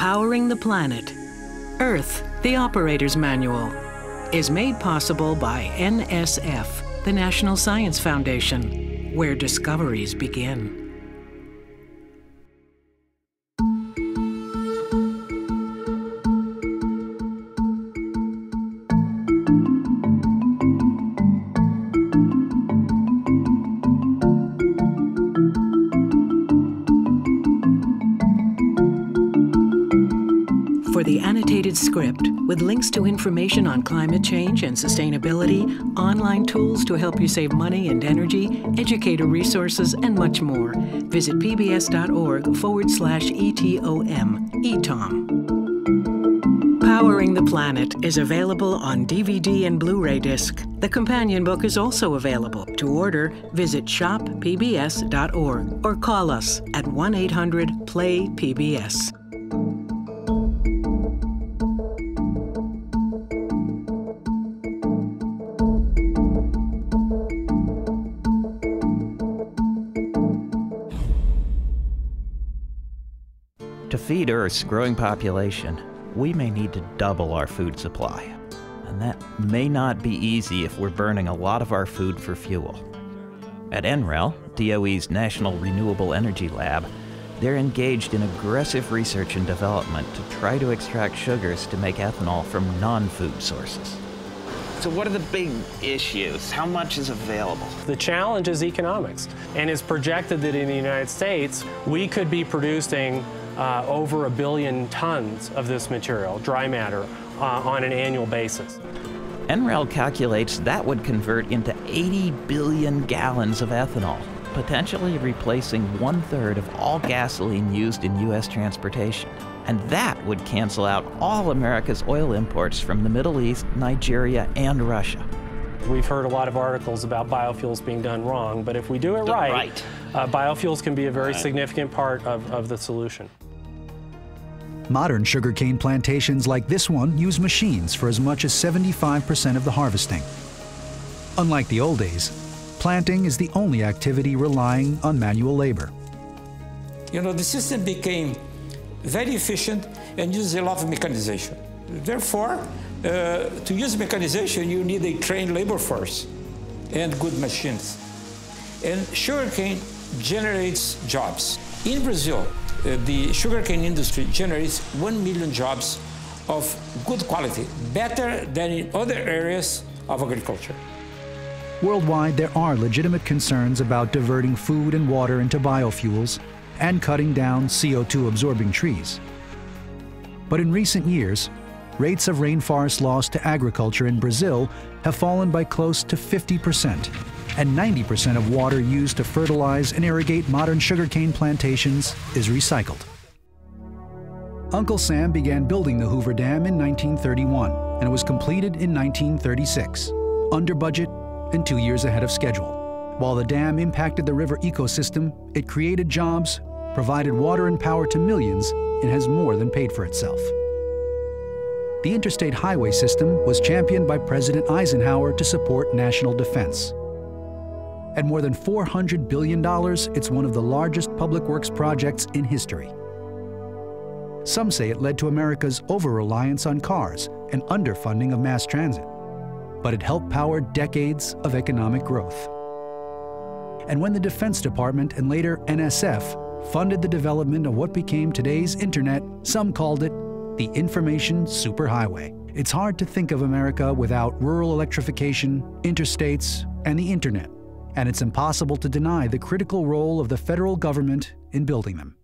Powering the Planet Earth, the Operator's Manual is made possible by NSF, the National Science Foundation, where discoveries begin. For the annotated script, with links to information on climate change and sustainability, online tools to help you save money and energy, educator resources, and much more, visit pbs.org forward slash ETOM, ETOM. Powering the Planet is available on DVD and Blu-ray disc. The companion book is also available. To order, visit shoppbs.org or call us at 1-800-PLAY-PBS. To feed Earth's growing population, we may need to double our food supply. And that may not be easy if we're burning a lot of our food for fuel. At NREL, DOE's National Renewable Energy Lab, they're engaged in aggressive research and development to try to extract sugars to make ethanol from non food sources. So, what are the big issues? How much is available? The challenge is economics, and it's projected that in the United States, we could be producing uh, over a billion tons of this material, dry matter, uh, on an annual basis. NREL calculates that would convert into 80 billion gallons of ethanol, potentially replacing one third of all gasoline used in U.S. transportation. And that would cancel out all America's oil imports from the Middle East, Nigeria, and Russia. We've heard a lot of articles about biofuels being done wrong, but if we do it right, right. Uh, biofuels can be a very Right. significant part of, of the solution. Modern sugarcane plantations like this one use machines for as much as 75% of the harvesting. Unlike the old days, planting is the only activity relying on manual labor. You know, the system became very efficient and uses a lot of mechanization. Therefore, uh, to use mechanization, you need a trained labor force and good machines. And sugarcane generates jobs. In Brazil, Uh, the sugarcane industry generates 1 million jobs of good quality, better than in other areas of agriculture. Worldwide, there are legitimate concerns about diverting food and water into biofuels and cutting down CO2 absorbing trees. But in recent years, rates of rainforest loss to agriculture in Brazil have fallen by close to 50%, and 90% of water used to fertilize and irrigate modern sugarcane plantations is recycled. Uncle Sam began building the Hoover Dam in 1931, and it was completed in 1936, under budget and two years ahead of schedule. While the dam impacted the river ecosystem, it created jobs, provided water and power to millions, and has more than paid for itself. The interstate highway system was championed by President Eisenhower to support national defense. At more than $400 billion, it's one of the largest public works projects in history. Some say it led to America's over-reliance on cars and underfunding of mass transit. But it helped power decades of economic growth. And when the Defense Department and later NSF funded the development of what became today's Internet, some called it the Information Superhighway. It's hard to think of America without rural electrification, interstates, and the Internet. And it's impossible to deny the critical role of the federal government in building them.